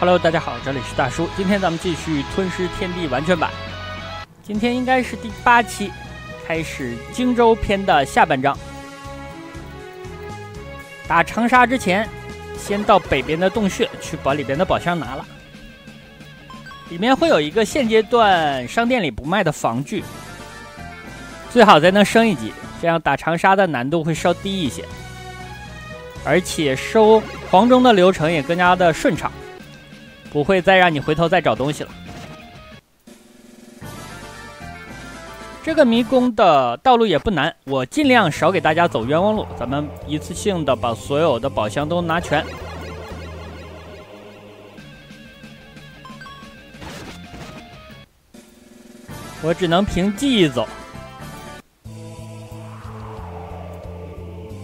Hello，大家好，这里是大叔。今天咱们继续《吞噬天地》完全版。今天应该是第八期，开始荆州篇的下半章。打长沙之前，先到北边的洞穴去把里边的宝箱拿了。里面会有一个现阶段商店里不卖的防具，最好再能升一级，这样打长沙的难度会稍低一些，而且收黄忠的流程也更加的顺畅，不会再让你回头再找东西了。这个迷宫的道路也不难，我尽量少给大家走冤枉路，咱们一次性的把所有的宝箱都拿全。我只能凭记忆走，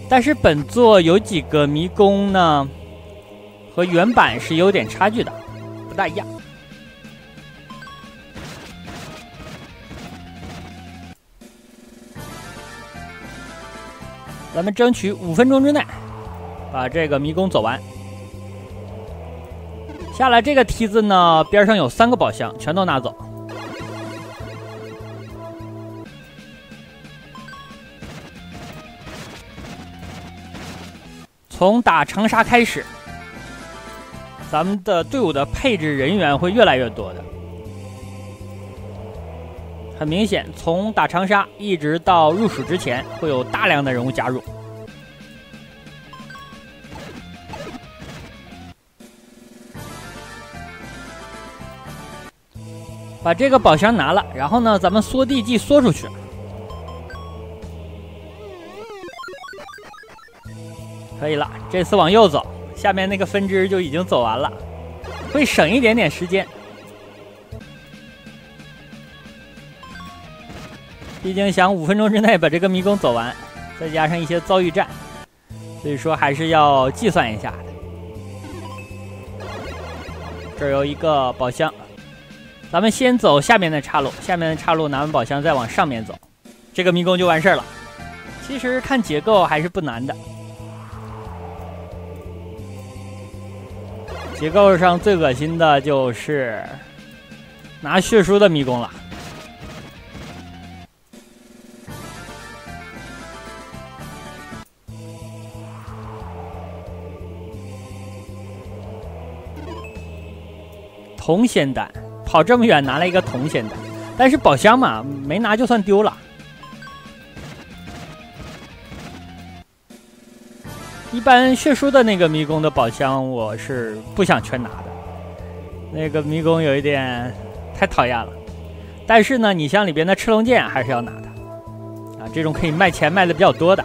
但是本作有几个迷宫呢，和原版是有点差距的，不大一样。咱们争取五分钟之内把这个迷宫走完。下来这个梯子呢，边上有三个宝箱，全都拿走。从打长沙开始，咱们的队伍的配置人员会越来越多的。很明显，从打长沙一直到入蜀之前，会有大量的人物加入。把这个宝箱拿了，然后呢，咱们缩地技缩出去。可以了，这次往右走，下面那个分支就已经走完了，会省一点点时间。毕竟想五分钟之内把这个迷宫走完，再加上一些遭遇战，所以说还是要计算一下的。这儿有一个宝箱，咱们先走下面的岔路，下面的岔路拿完宝箱再往上面走，这个迷宫就完事儿了。其实看结构还是不难的。结构上最恶心的就是拿血书的迷宫了。铜仙丹，跑这么远拿了一个铜仙丹，但是宝箱嘛，没拿就算丢了。一般血书的那个迷宫的宝箱，我是不想全拿的。那个迷宫有一点太讨厌了。但是呢，你像里边的赤龙剑还是要拿的啊，这种可以卖钱卖的比较多的，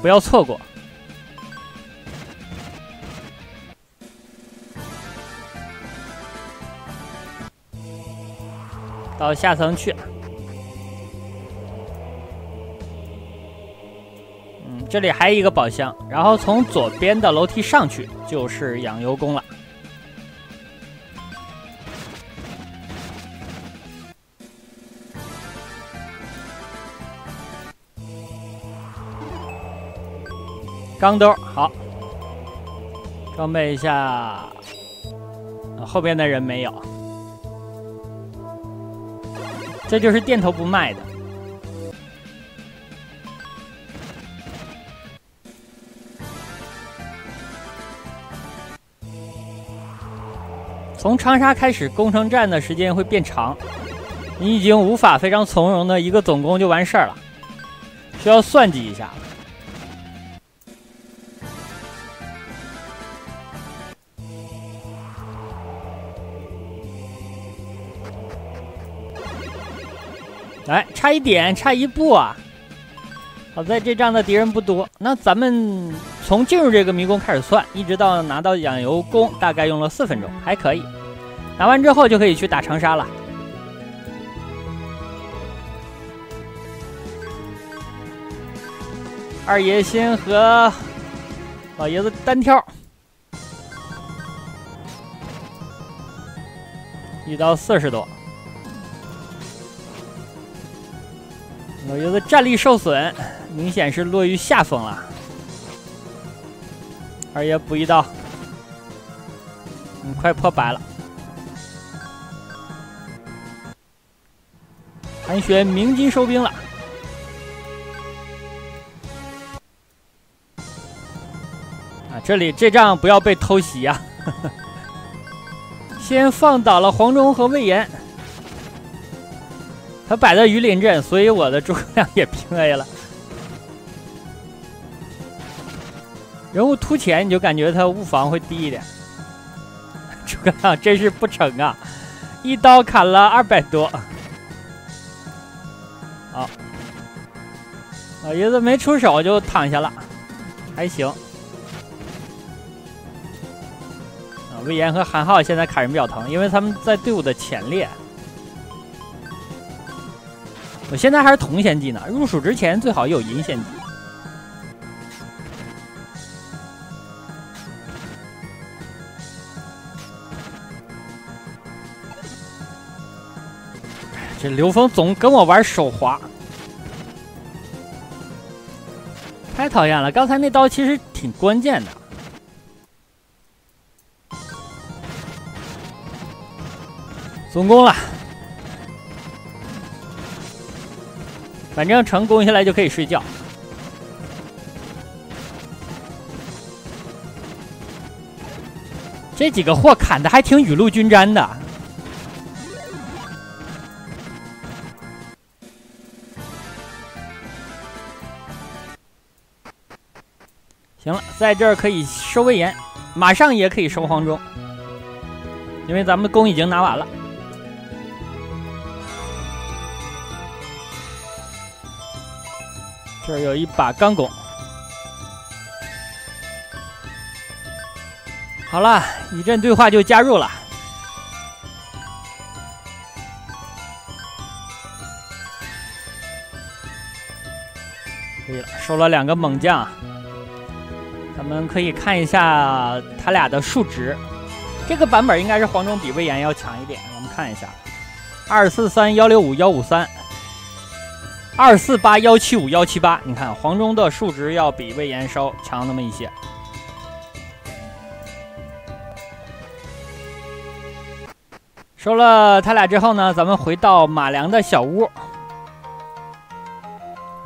不要错过。到下层去。这里还有一个宝箱，然后从左边的楼梯上去就是养油宫了。钢兜好，装备一下。后边的人没有，这就是店头不卖的。从长沙开始，攻城战的时间会变长，你已经无法非常从容的一个总攻就完事儿了，需要算计一下。来，差一点，差一步啊！好在这仗的敌人不多，那咱们从进入这个迷宫开始算，一直到拿到养油弓，大概用了四分钟，还可以。拿完之后就可以去打长沙了。二爷先和老爷子单挑，一刀四十多，老爷子战力受损。明显是落于下风了，二爷补一刀，嗯，快破百了。韩玄鸣金收兵了。啊，这里这仗不要被偷袭呀！先放倒了黄忠和魏延。他摆在榆林镇，所以我的诸葛亮也平 A 了。人物突前，你就感觉他物防会低一点。诸葛亮真是不成啊！一刀砍了二百多。老爷子没出手就躺下了，还行。啊，魏延和韩浩现在砍人比较疼，因为他们在队伍的前列。我现在还是铜先技呢，入蜀之前最好有银先技。这刘峰总跟我玩手滑，太讨厌了！刚才那刀其实挺关键的。总攻了。反正成攻下来就可以睡觉。这几个货砍的还挺雨露均沾的。行了，在这儿可以收魏延，马上也可以收黄忠，因为咱们的弓已经拿完了。这儿有一把钢弓，好了，一阵对话就加入了。可以了，收了两个猛将，咱们可以看一下他俩的数值。这个版本应该是黄忠比魏延要强一点，我们看一下，二四三幺六五幺五三。二四八幺七五幺七八，你看黄忠的数值要比魏延稍强那么一些。收了他俩之后呢，咱们回到马良的小屋。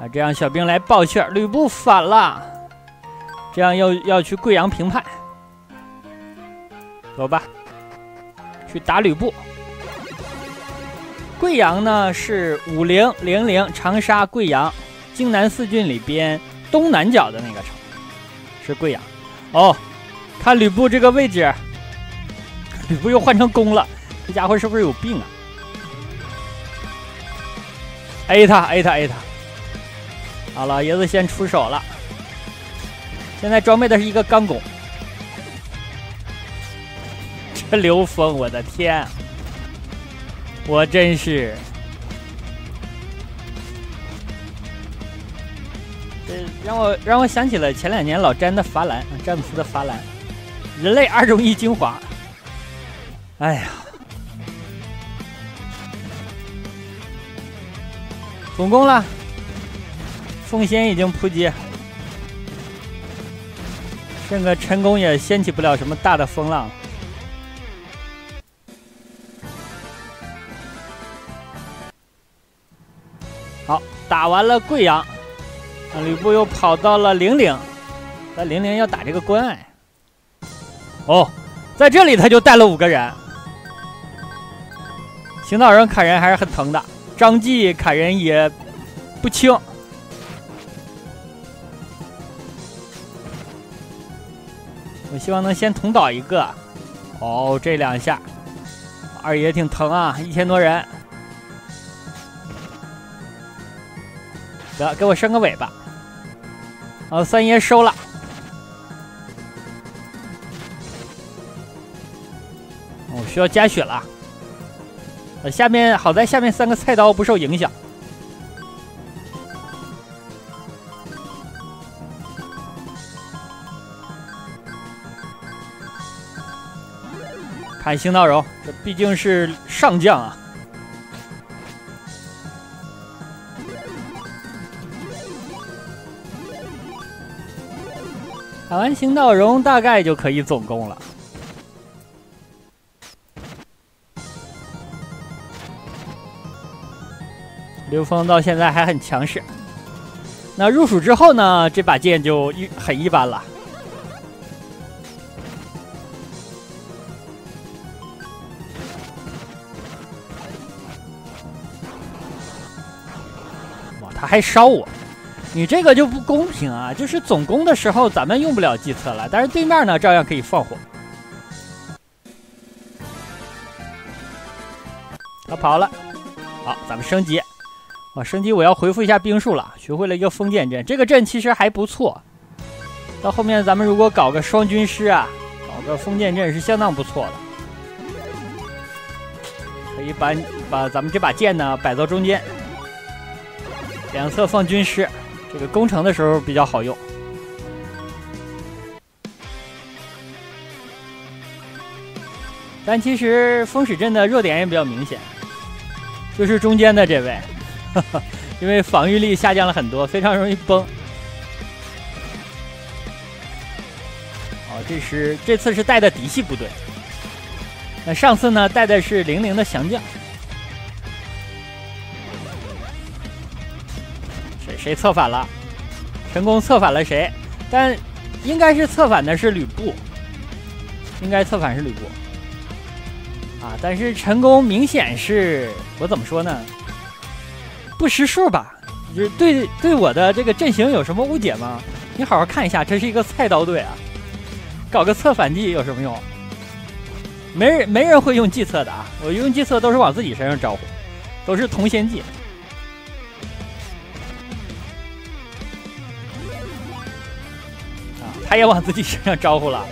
啊，这样小兵来报信，吕布反了，这样要要去贵阳平叛。走吧，去打吕布。贵阳呢是五零、零零、长沙、贵阳、荆南四郡里边东南角的那个城，是贵阳。哦，看吕布这个位置，吕布又换成弓了，这家伙是不是有病啊？A 他，A 他，A 他。好，老爷子先出手了。现在装备的是一个钢弓。这刘峰，我的天！我真是，这让我让我想起了前两年老詹的罚篮，詹姆斯的罚篮，人类二中一精华。哎呀，总攻了，奉先已经扑街，这个陈宫也掀起不了什么大的风浪。好，打完了贵阳，吕布又跑到了零陵，在零陵要打这个关隘。哦，在这里他就带了五个人。邢道人砍人还是很疼的，张继砍人也不轻。希望能先捅倒一个。哦，这两下，二爷挺疼啊，一千多人。得给我伸个尾巴，哦，三爷收了。哦，需要加血了。呃，下面好在下面三个菜刀不受影响。海星道荣，这毕竟是上将啊！海完星道荣，大概就可以总攻了。刘峰到现在还很强势，那入蜀之后呢？这把剑就一很一般了。他还烧我！你这个就不公平啊！就是总攻的时候咱们用不了计策了，但是对面呢照样可以放火。他跑了，好，咱们升级。啊，升级我要回复一下兵数了，学会了一个封建阵，这个阵其实还不错。到后面咱们如果搞个双军师啊，搞个封建阵是相当不错的。可以把把咱们这把剑呢摆到中间，两侧放军师，这个攻城的时候比较好用。但其实风使阵的弱点也比较明显，就是中间的这位。因为防御力下降了很多，非常容易崩。哦，这是这次是带的嫡系部队，那上次呢带的是零零的降将。谁策反了？成功策反了谁？但应该是策反的是吕布，应该策反是吕布。啊，但是成功明显是我怎么说呢？不识数吧？就是对对我的这个阵型有什么误解吗？你好好看一下，这是一个菜刀队啊！搞个策反计有什么用？没人没人会用计策的啊！我用计策都是往自己身上招呼，都是同仙计。他也往自己身上招呼了。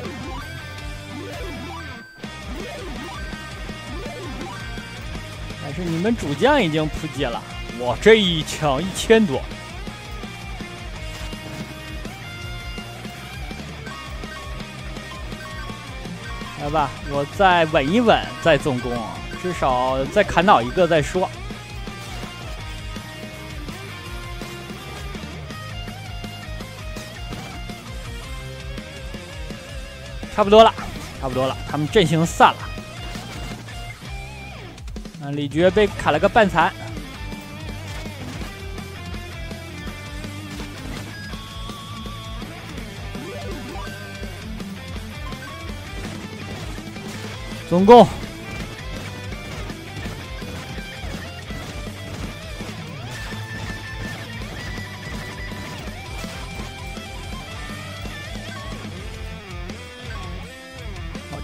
但是你们主将已经扑击了。我，这一枪一千多！来吧，我再稳一稳，再总攻，至少再砍倒一个再说。差不多了，差不多了，他们阵型散了。那李觉被砍了个半残。总共。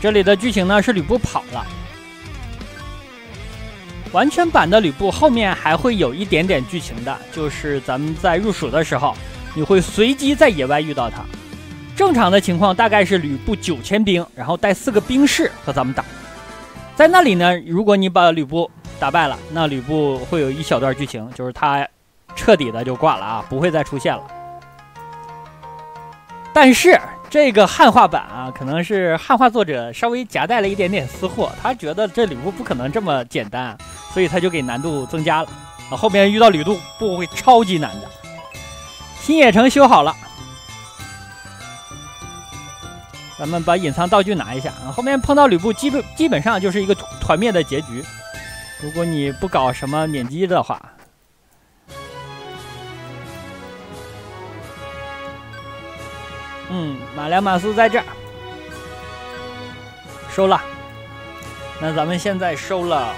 这里的剧情呢是吕布跑了，完全版的吕布后面还会有一点点剧情的，就是咱们在入蜀的时候，你会随机在野外遇到他。正常的情况大概是吕布九千兵，然后带四个兵士和咱们打。在那里呢，如果你把吕布打败了，那吕布会有一小段剧情，就是他彻底的就挂了啊，不会再出现了。但是这个汉化版啊，可能是汉化作者稍微夹带了一点点私货，他觉得这吕布不可能这么简单，所以他就给难度增加了。啊，后面遇到吕布不会超级难的。新野城修好了。咱们把隐藏道具拿一下啊！后面碰到吕布，基本基本上就是一个团灭的结局。如果你不搞什么免击的话，嗯，马良、马谡在这儿收了。那咱们现在收了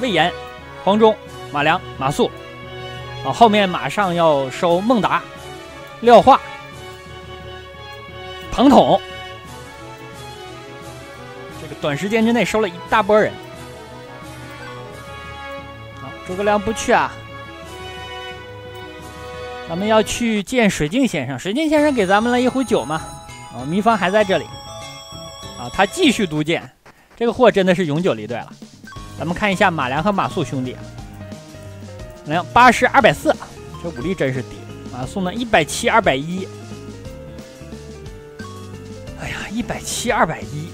魏延、黄忠、马良、马谡，啊，后面马上要收孟达、廖化。庞统，这个短时间之内收了一大波人。好，诸葛亮不去啊，咱们要去见水镜先生。水镜先生给咱们了一壶酒嘛，啊，秘方还在这里。啊，他继续督剑，这个货真的是永久离队了。咱们看一下马良和马谡兄弟，马良八十二百四，这武力真是低。马谡呢一百七二百一。哎呀一百七二百一，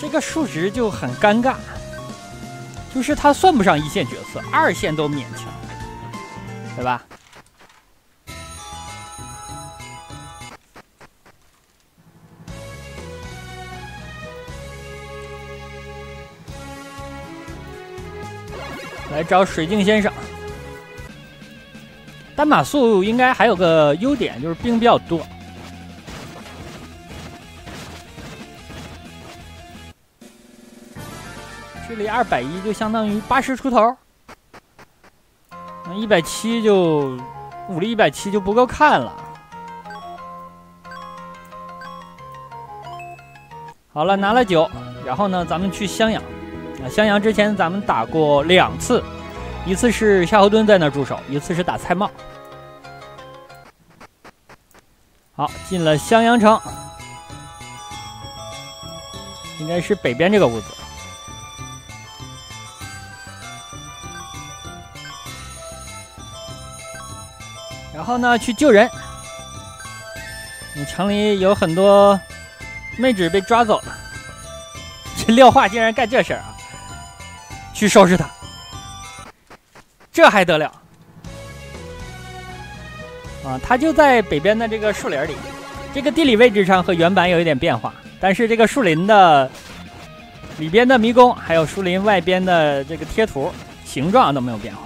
这个数值就很尴尬，就是他算不上一线角色，二线都勉强，对吧？找水镜先生，单马速应该还有个优点，就是兵比较多。智力二百一就相当于八十出头，那一百七就武力一百七就不够看了。好了，拿了酒，然后呢，咱们去襄阳。啊，襄阳之前咱们打过两次，一次是夏侯惇在那驻守，一次是打蔡瑁。好，进了襄阳城，应该是北边这个屋子。然后呢，去救人。你城里有很多妹纸被抓走了，这廖化竟然干这事儿啊！去收拾他，这还得了？啊，他就在北边的这个树林里，这个地理位置上和原版有一点变化，但是这个树林的里边的迷宫，还有树林外边的这个贴图形状都没有变化。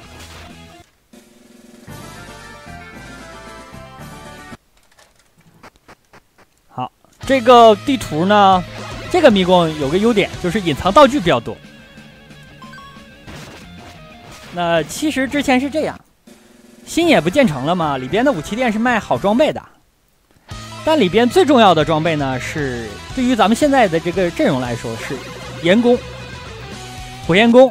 好这个地图呢，这个迷宫有个优点，就是隐藏道具比较多。那其实之前是这样，新野不建成了吗？里边的武器店是卖好装备的，但里边最重要的装备呢，是对于咱们现在的这个阵容来说是岩弓、火焰弓。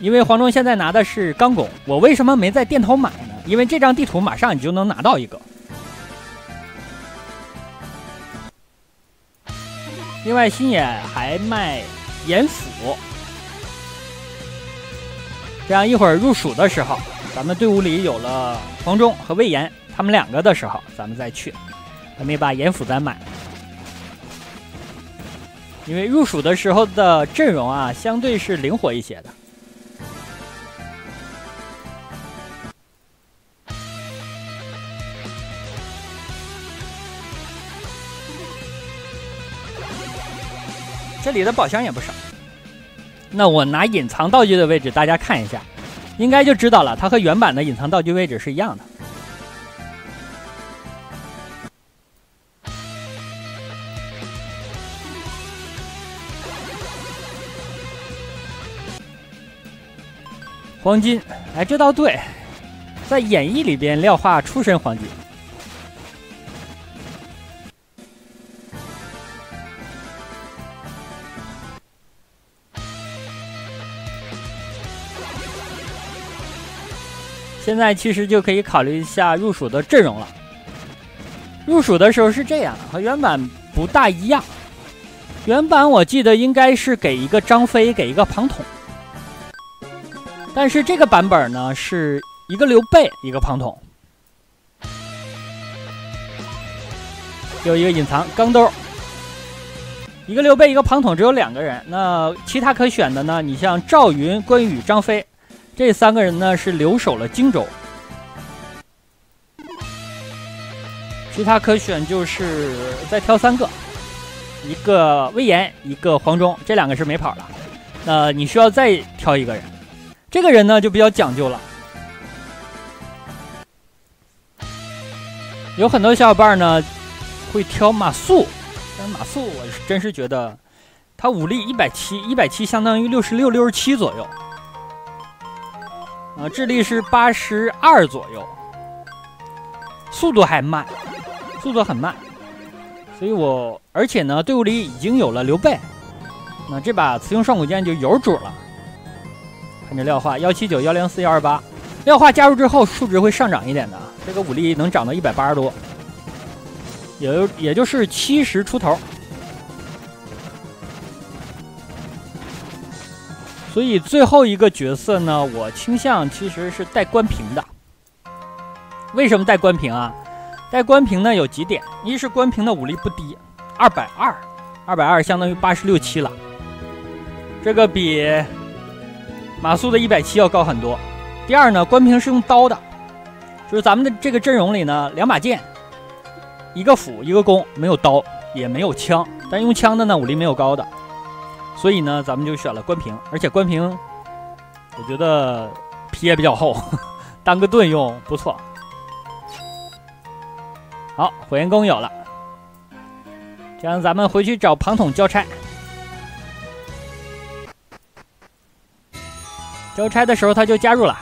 因为黄忠现在拿的是钢弓，我为什么没在店头买呢？因为这张地图马上你就能拿到一个。另外，新野还卖岩斧，这样一会儿入蜀的时候，咱们队伍里有了黄忠和魏延他们两个的时候，咱们再去，还没把盐斧再买。因为入蜀的时候的阵容啊，相对是灵活一些的。这里的宝箱也不少，那我拿隐藏道具的位置，大家看一下，应该就知道了，它和原版的隐藏道具位置是一样的。黄金，哎，这倒对，在演义里边，廖化出身黄金。现在其实就可以考虑一下入蜀的阵容了。入蜀的时候是这样，和原版不大一样。原版我记得应该是给一个张飞，给一个庞统。但是这个版本呢，是一个刘备，一个庞统。有一个隐藏钢兜，一个刘备，一个庞统，只有两个人。那其他可选的呢？你像赵云、关羽、张飞。这三个人呢是留守了荆州，其他可选就是再挑三个，一个魏延，一个黄忠，这两个是没跑了。那你需要再挑一个人，这个人呢就比较讲究了。有很多小伙伴呢会挑马谡，但马谡我真是觉得他武力一百七，一百七相当于六十六、六十七左右。啊，智力是八十二左右，速度还慢，速度很慢，所以我而且呢，队伍里已经有了刘备，那这把雌雄双股剑就有主了。看这廖化幺七九幺零四幺二八，廖化加入之后数值会上涨一点的，这个武力能涨到一百八十多，也就也就是七十出头。所以最后一个角色呢，我倾向其实是带关平的。为什么带关平啊？带关平呢有几点：一是关平的武力不低，二百二，二百二相当于八十六七了，这个比马谡的一百七要高很多。第二呢，关平是用刀的，就是咱们的这个阵容里呢，两把剑，一个斧，一个弓，没有刀，也没有枪，但用枪的呢武力没有高的。所以呢，咱们就选了关平，而且关平，我觉得皮也比较厚，当个盾用不错。好，火焰弓有了，这样咱们回去找庞统交差。交差的时候他就加入了。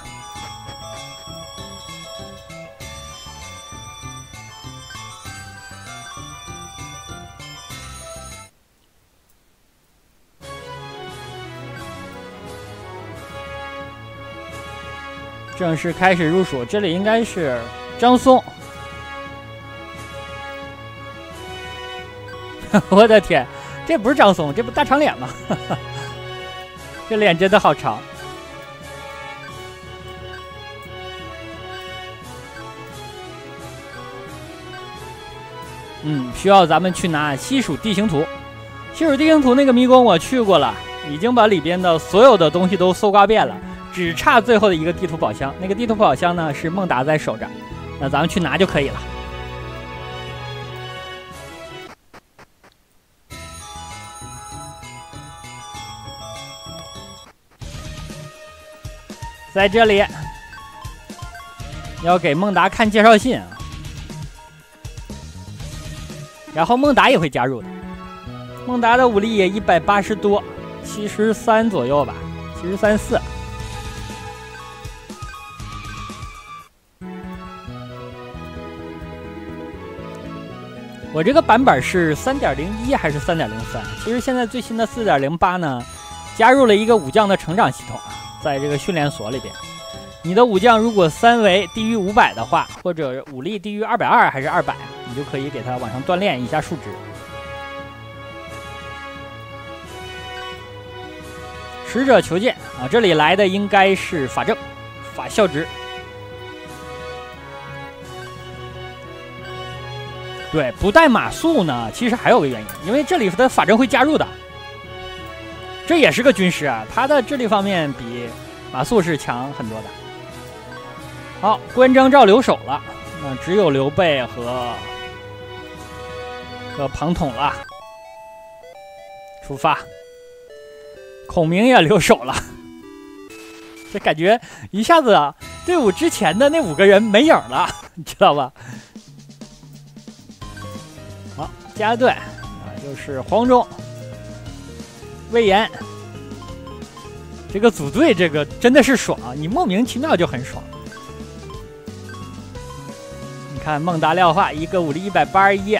正式开始入蜀，这里应该是张松。我的天，这不是张松，这不大长脸吗？这脸真的好长。嗯，需要咱们去拿西蜀地形图。西蜀地形图那个迷宫我去过了，已经把里边的所有的东西都搜刮遍了。只差最后的一个地图宝箱，那个地图宝箱呢是孟达在守着，那咱们去拿就可以了。在这里要给孟达看介绍信啊，然后孟达也会加入的。孟达的武力也一百八十多，七十三左右吧，七十三四。我这个版本是三点零一还是三点零三？其实现在最新的四点零八呢，加入了一个武将的成长系统啊，在这个训练所里边，你的武将如果三维低于五百的话，或者武力低于二百二还是二百，你就可以给他往上锻炼一下数值。使者求见啊，这里来的应该是法正，法校值。对，不带马谡呢，其实还有个原因，因为这里的法正会加入的，这也是个军师啊，他的智力方面比马谡是强很多的。好，关张赵留守了，那只有刘备和和庞统了，出发。孔明也留守了，这感觉一下子，队伍之前的那五个人没影了，你知道吧？加队啊，就是黄忠、魏延，这个组队，这个真的是爽，你莫名其妙就很爽。你看孟达、廖化，一个武力一百八十一，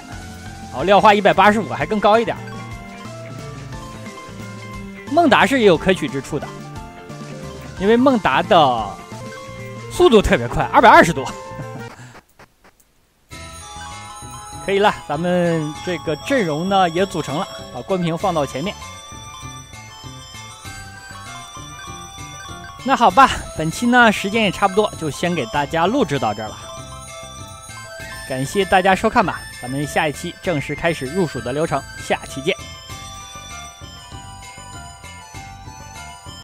哦，廖化一百八十五，还更高一点。孟达是也有可取之处的，因为孟达的速度特别快，二百二十多。可以了，咱们这个阵容呢也组成了，把关平放到前面。那好吧，本期呢时间也差不多，就先给大家录制到这儿了。感谢大家收看吧，咱们下一期正式开始入蜀的流程，下期见。